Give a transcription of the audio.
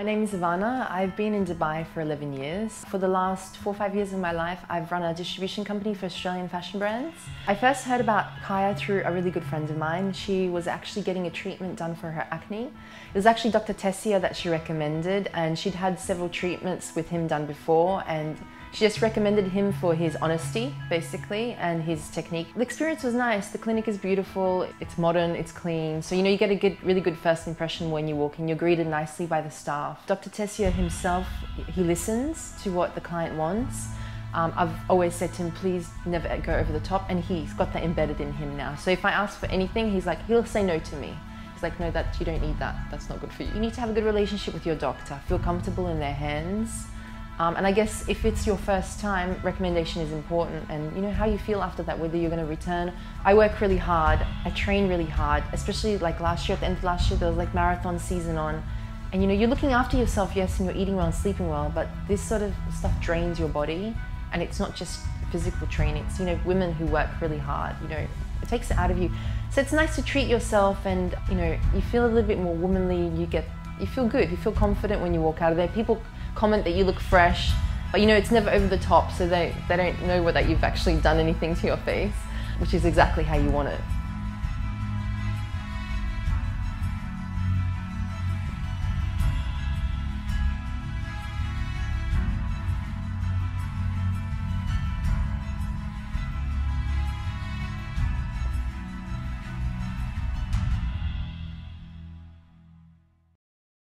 My name is Ivana. I've been in Dubai for 11 years. For the last four or five years of my life, I've run a distribution company for Australian fashion brands. I first heard about Kaya through a really good friend of mine. She was actually getting a treatment done for her acne. It was actually Dr. Tessia that she recommended, and she'd had several treatments with him done before, and she just recommended him for his honesty, basically, and his technique. The experience was nice. The clinic is beautiful, it's modern, it's clean. So, you know, you get a good, really good first impression when you walk in. You're greeted nicely by the staff. Dr. Tessia himself, he listens to what the client wants. Um, I've always said to him, please never go over the top, and he's got that embedded in him now. So if I ask for anything, he's like, he'll say no to me. He's like, no, that you don't need that. That's not good for you. You need to have a good relationship with your doctor. Feel comfortable in their hands. Um, and I guess if it's your first time, recommendation is important and you know how you feel after that, whether you're going to return. I work really hard, I train really hard, especially like last year, at the end of last year, there was like marathon season on. And you know, you're looking after yourself, yes, and you're eating well and sleeping well, but this sort of stuff drains your body and it's not just physical training. It's, you know, women who work really hard, you know, it takes it out of you. So it's nice to treat yourself and, you know, you feel a little bit more womanly, you get, you feel good, you feel confident when you walk out of there. People comment that you look fresh, but you know, it's never over the top, so they, they don't know that you've actually done anything to your face, which is exactly how you want it.